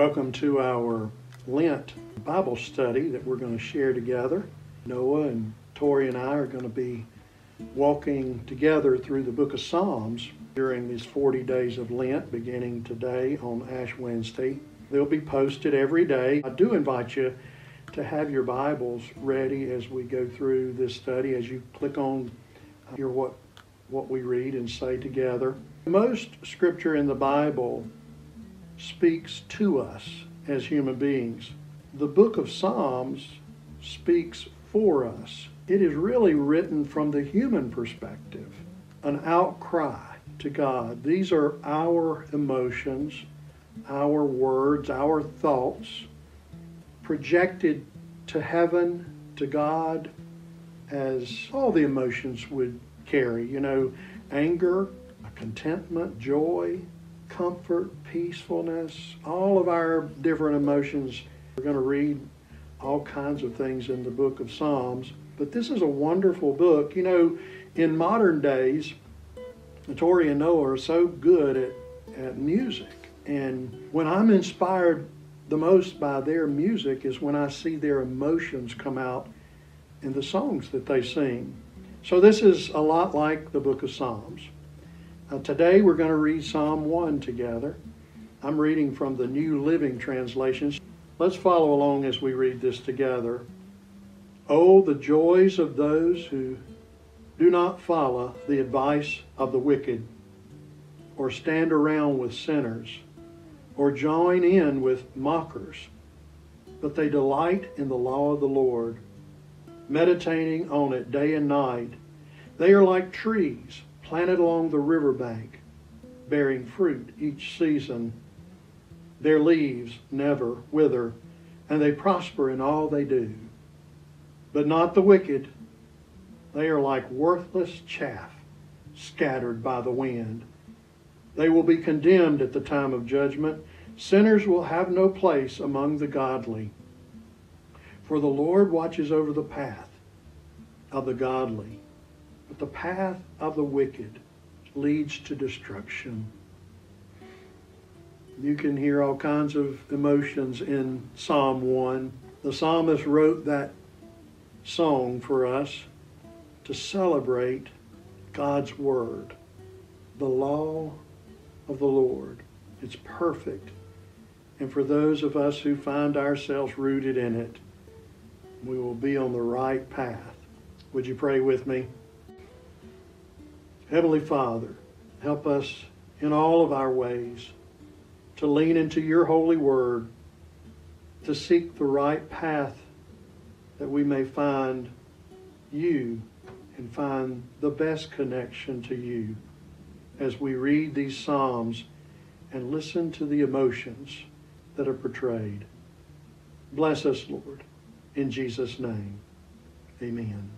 Welcome to our Lent Bible study that we're going to share together. Noah and Tori and I are going to be walking together through the book of Psalms during these 40 days of Lent, beginning today on Ash Wednesday. They'll be posted every day. I do invite you to have your Bibles ready as we go through this study, as you click on uh, hear what, what we read and say together. Most scripture in the Bible speaks to us as human beings. The book of Psalms speaks for us. It is really written from the human perspective, an outcry to God. These are our emotions, our words, our thoughts projected to heaven, to God, as all the emotions would carry. You know, anger, contentment, joy, comfort, peacefulness, all of our different emotions. We're going to read all kinds of things in the book of Psalms. But this is a wonderful book. You know, in modern days, Tori and Noah are so good at, at music. And when I'm inspired the most by their music is when I see their emotions come out in the songs that they sing. So this is a lot like the book of Psalms. Now, today we're going to read Psalm 1 together. I'm reading from the New Living Translation. Let's follow along as we read this together. Oh, the joys of those who do not follow the advice of the wicked, or stand around with sinners, or join in with mockers, but they delight in the law of the Lord, meditating on it day and night. They are like trees planted along the riverbank, bearing fruit each season. Their leaves never wither, and they prosper in all they do. But not the wicked. They are like worthless chaff scattered by the wind. They will be condemned at the time of judgment. Sinners will have no place among the godly. For the Lord watches over the path of the godly but the path of the wicked leads to destruction. You can hear all kinds of emotions in Psalm 1. The psalmist wrote that song for us to celebrate God's Word, the law of the Lord. It's perfect. And for those of us who find ourselves rooted in it, we will be on the right path. Would you pray with me? Heavenly Father, help us in all of our ways to lean into your holy word, to seek the right path that we may find you and find the best connection to you as we read these Psalms and listen to the emotions that are portrayed. Bless us, Lord. In Jesus' name, amen.